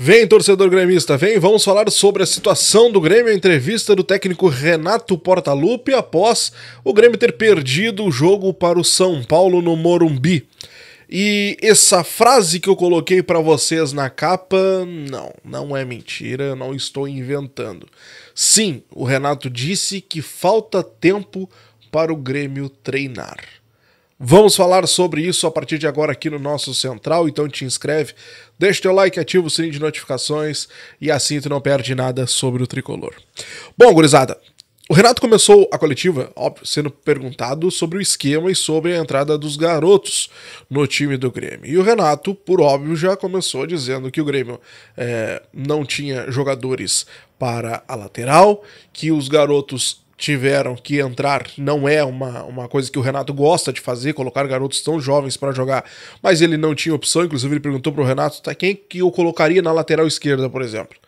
Vem, torcedor gremista, vem, vamos falar sobre a situação do Grêmio, a entrevista do técnico Renato Portaluppi após o Grêmio ter perdido o jogo para o São Paulo no Morumbi. E essa frase que eu coloquei para vocês na capa, não, não é mentira, não estou inventando. Sim, o Renato disse que falta tempo para o Grêmio treinar. Vamos falar sobre isso a partir de agora aqui no nosso Central, então te inscreve, deixa teu like, ativa o sininho de notificações e assim tu não perde nada sobre o tricolor. Bom, gurizada, o Renato começou a coletiva, óbvio, sendo perguntado sobre o esquema e sobre a entrada dos garotos no time do Grêmio. E o Renato, por óbvio, já começou dizendo que o Grêmio é, não tinha jogadores para a lateral, que os garotos tiveram que entrar não é uma, uma coisa que o Renato gosta de fazer, colocar garotos tão jovens para jogar, mas ele não tinha opção, inclusive ele perguntou pro Renato, tá, quem que eu colocaria na lateral esquerda, por exemplo?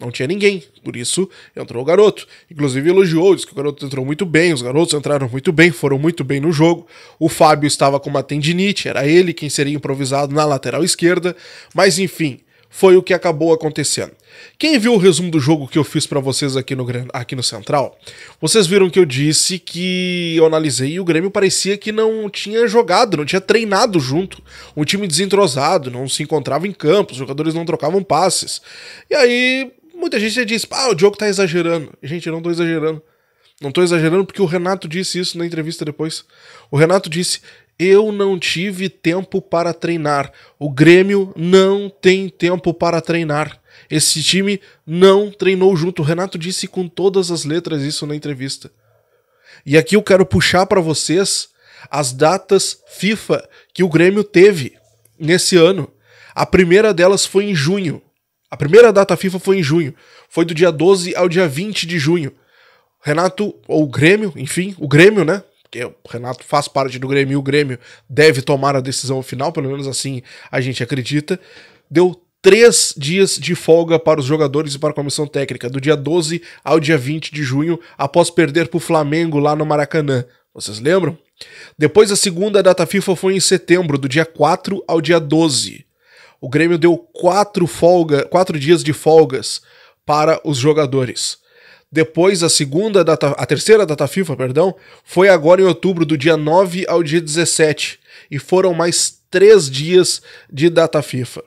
Não tinha ninguém, por isso entrou o garoto. Inclusive elogiou, disse que o garoto entrou muito bem, os garotos entraram muito bem, foram muito bem no jogo. O Fábio estava com uma tendinite, era ele quem seria improvisado na lateral esquerda, mas enfim, foi o que acabou acontecendo. Quem viu o resumo do jogo que eu fiz para vocês aqui no, aqui no Central, vocês viram que eu disse que eu analisei e o Grêmio parecia que não tinha jogado, não tinha treinado junto. Um time desentrosado, não se encontrava em campo, os jogadores não trocavam passes. E aí muita gente já disse: ah, o Diogo tá exagerando. Gente, eu não tô exagerando. Não tô exagerando porque o Renato disse isso na entrevista depois. O Renato disse: eu não tive tempo para treinar. O Grêmio não tem tempo para treinar. Esse time não treinou junto. O Renato disse com todas as letras isso na entrevista. E aqui eu quero puxar para vocês as datas FIFA que o Grêmio teve nesse ano. A primeira delas foi em junho. A primeira data FIFA foi em junho. Foi do dia 12 ao dia 20 de junho. Renato, ou o Grêmio, enfim, o Grêmio, né? Porque o Renato faz parte do Grêmio e o Grêmio deve tomar a decisão final, pelo menos assim a gente acredita, deu três dias de folga para os jogadores e para a comissão técnica, do dia 12 ao dia 20 de junho, após perder para o Flamengo lá no Maracanã. Vocês lembram? Depois a segunda data FIFA foi em setembro, do dia 4 ao dia 12. O Grêmio deu quatro, folga, quatro dias de folgas para os jogadores. Depois, a segunda data, a terceira data FIFA, perdão, foi agora em outubro, do dia 9 ao dia 17. E foram mais três dias de data FIFA.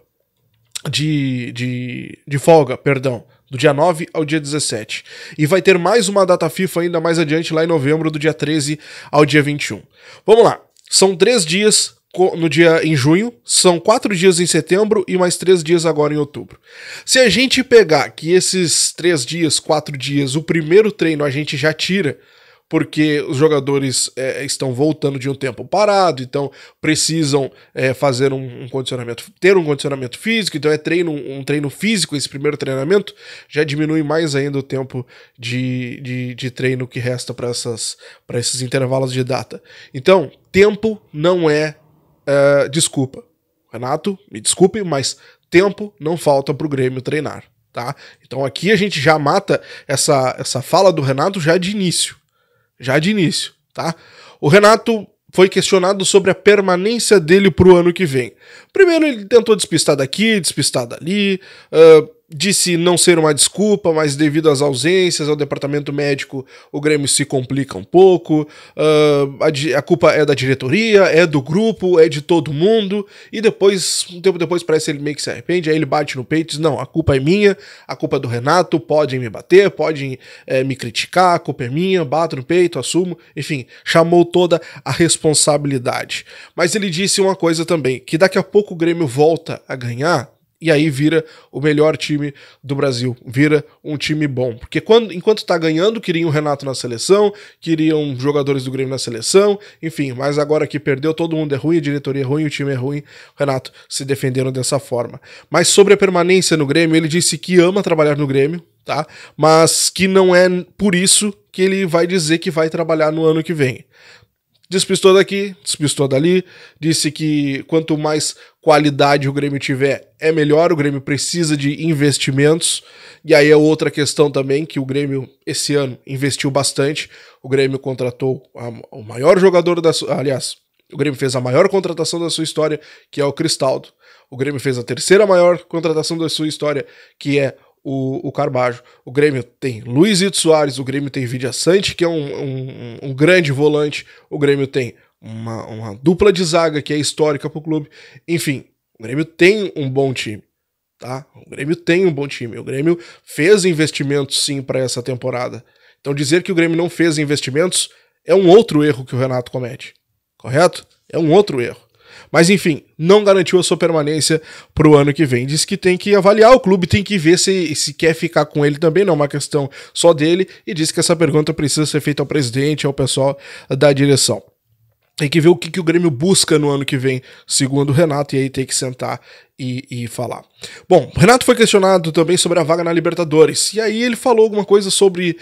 De, de, de folga, perdão. Do dia 9 ao dia 17. E vai ter mais uma data FIFA ainda mais adiante, lá em novembro, do dia 13 ao dia 21. Vamos lá. São três dias no dia em junho, são quatro dias em setembro e mais três dias agora em outubro. Se a gente pegar que esses três dias, quatro dias, o primeiro treino a gente já tira, porque os jogadores é, estão voltando de um tempo parado, então precisam é, fazer um, um, condicionamento, ter um condicionamento físico, então é treino, um treino físico esse primeiro treinamento, já diminui mais ainda o tempo de, de, de treino que resta para esses intervalos de data. Então, tempo não é Uh, desculpa, Renato, me desculpe, mas tempo não falta para o Grêmio treinar, tá? Então aqui a gente já mata essa, essa fala do Renato já de início, já de início, tá? O Renato foi questionado sobre a permanência dele para o ano que vem. Primeiro ele tentou despistar daqui, despistar dali, uh, disse não ser uma desculpa, mas devido às ausências ao departamento médico, o Grêmio se complica um pouco. Uh, a, a, culpa é da diretoria, é do grupo, é de todo mundo. E depois, um tempo depois, parece que ele meio que se arrepende. Aí ele bate no peito e diz: Não, a culpa é minha, a culpa é do Renato. Podem me bater, podem é, me criticar, a culpa é minha. Bato no peito, assumo. Enfim, chamou toda a responsabilidade. Mas ele disse uma coisa também: que daqui a pouco o Grêmio volta a ganhar e aí vira o melhor time do Brasil, vira um time bom. Porque quando, enquanto tá ganhando, queriam o Renato na seleção, queriam jogadores do Grêmio na seleção, enfim, mas agora que perdeu, todo mundo é ruim, a diretoria é ruim, o time é ruim, o Renato se defenderam dessa forma. Mas sobre a permanência no Grêmio, ele disse que ama trabalhar no Grêmio, tá? Mas que não é por isso que ele vai dizer que vai trabalhar no ano que vem. Despistou daqui, despistou dali, disse que quanto mais qualidade o Grêmio tiver, é melhor. O Grêmio precisa de investimentos. E aí é outra questão também que o Grêmio esse ano investiu bastante. O Grêmio contratou a, o maior jogador da aliás, o Grêmio fez a maior contratação da sua história, que é o Cristaldo. O Grêmio fez a terceira maior contratação da sua história, que é o, o Carbajo. O Grêmio tem Luizito Soares, o Grêmio tem Vidia Sante, que é um, um, um, grande volante. O Grêmio tem uma, uma dupla de zaga que é histórica para o clube. Enfim, o Grêmio tem um bom time. Tá? O Grêmio tem um bom time. O Grêmio fez investimentos sim para essa temporada. Então dizer que o Grêmio não fez investimentos é um outro erro que o Renato comete. Correto? É um outro erro. Mas enfim, não garantiu a sua permanência para o ano que vem. Diz que tem que avaliar o clube, tem que ver se, se quer ficar com ele também, não é uma questão só dele. E diz que essa pergunta precisa ser feita ao presidente, ao pessoal da direção. Tem que ver o que, que o Grêmio busca no ano que vem, segundo o Renato, e aí tem que sentar e, e falar. Bom, Renato foi questionado também sobre a vaga na Libertadores. E aí ele falou alguma coisa sobre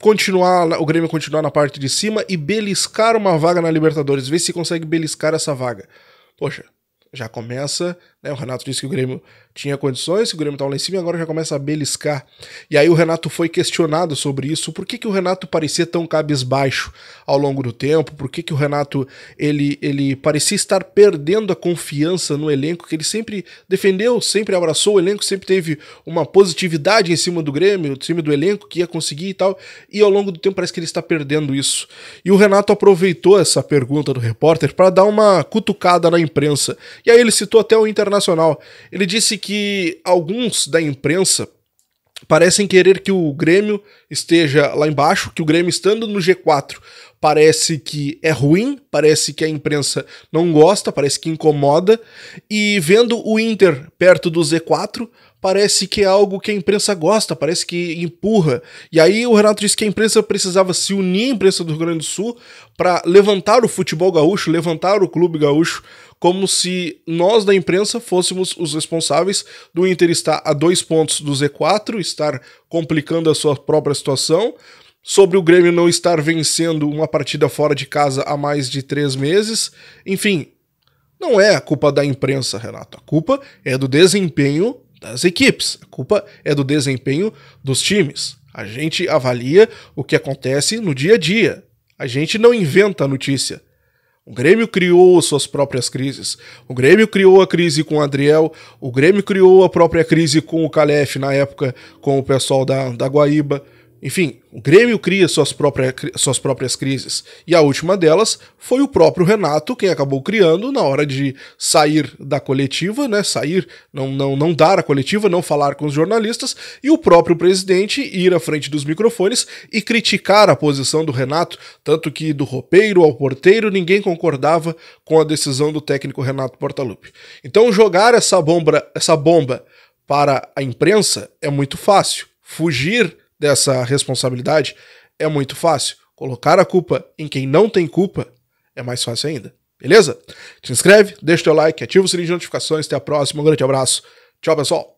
continuar, o Grêmio continuar na parte de cima e beliscar uma vaga na Libertadores, ver se consegue beliscar essa vaga. Poxa, já começa, né? O Renato disse que o Grêmio tinha condições, que o Grêmio estava lá em cima e agora já começa a beliscar. E aí o Renato foi questionado sobre isso. Por que, que o Renato parecia tão cabisbaixo ao longo do tempo? Por que, que o Renato ele, ele parecia estar perdendo a confiança no elenco que ele sempre defendeu, sempre abraçou o elenco, sempre teve uma positividade em cima do Grêmio, em cima do elenco que ia conseguir e tal. E ao longo do tempo parece que ele está perdendo isso. E o Renato aproveitou essa pergunta do repórter para dar uma cutucada na imprensa. E aí ele citou até o Internacional. Ele disse que alguns da imprensa parecem querer que o Grêmio esteja lá embaixo, que o Grêmio estando no G4 parece que é ruim, parece que a imprensa não gosta, parece que incomoda, e vendo o Inter perto do Z4, parece que é algo que a imprensa gosta, parece que empurra. E aí o Renato disse que a imprensa precisava se unir à imprensa do Rio Grande do Sul para levantar o futebol gaúcho, levantar o clube gaúcho como se nós da imprensa fôssemos os responsáveis do Inter estar a dois pontos do Z4, estar complicando a sua própria situação, sobre o Grêmio não estar vencendo uma partida fora de casa há mais de três meses. Enfim, não é a culpa da imprensa, Renato. A culpa é do desempenho das equipes. A culpa é do desempenho dos times. A gente avalia o que acontece no dia a dia. A gente não inventa a notícia. O Grêmio criou suas próprias crises. O Grêmio criou a crise com o Adriel, o Grêmio criou a própria crise com o Calef na época, com o pessoal da, da Guaíba. Enfim, o Grêmio cria suas, próprias suas próprias crises. E a última delas foi o próprio Renato, quem acabou criando na hora de sair da coletiva, né? Sair, não, não, não dar a coletiva, não falar com os jornalistas, e o próprio presidente ir à frente dos microfones e criticar a posição do Renato, tanto que do roupeiro ao porteiro ninguém concordava com a decisão do técnico Renato Portaluppi. Então jogar essa bomba, essa bomba para a imprensa é muito fácil. Fugir dessa responsabilidade é muito fácil. Colocar a culpa em quem não tem culpa é mais fácil ainda. Beleza? Te inscreve, deixa o teu like, ativa o sininho de notificações. Até a próxima. Um grande abraço. Tchau, pessoal.